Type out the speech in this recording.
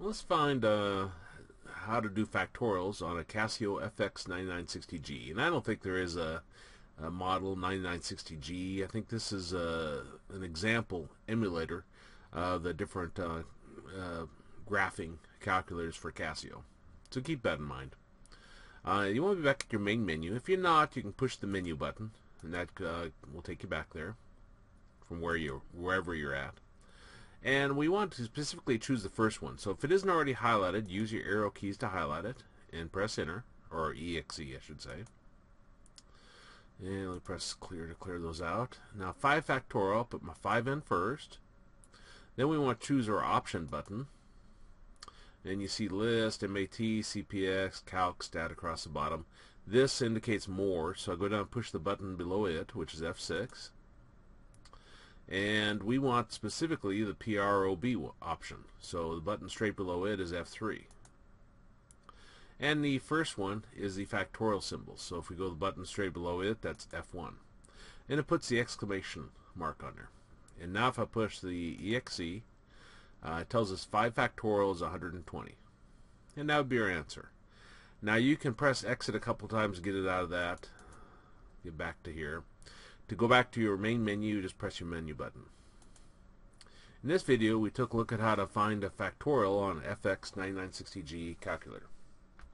Let's find uh, how to do factorials on a Casio FX9960G. And I don't think there is a, a model 9960G. I think this is a, uh, an example emulator of the different uh, uh, graphing calculators for Casio. So keep that in mind. Uh, you want to be back at your main menu. If you're not, you can push the menu button, and that uh, will take you back there from where you wherever you're at and we want to specifically choose the first one. So if it isn't already highlighted, use your arrow keys to highlight it and press enter, or EXE I should say. And let me press clear to clear those out. Now 5 factorial, I'll put my 5 in first. Then we want to choose our option button. And you see list, MAT, CPX, calc, stat across the bottom. This indicates more, so I go down and push the button below it, which is F6 and we want specifically the PROB option. So the button straight below it is F3. And the first one is the factorial symbol. So if we go the button straight below it, that's F1. And it puts the exclamation mark on there. And now if I push the EXE, uh, it tells us 5 factorial is 120. And that would be our answer. Now you can press exit a couple times to get it out of that. Get back to here. To go back to your main menu, just press your menu button. In this video, we took a look at how to find a factorial on FX9960G calculator.